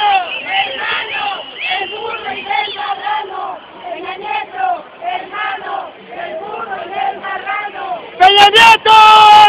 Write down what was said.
hermano, el burro y el marrano. Peña Nieto, hermano, el burro y el marrano. Peña Nieto.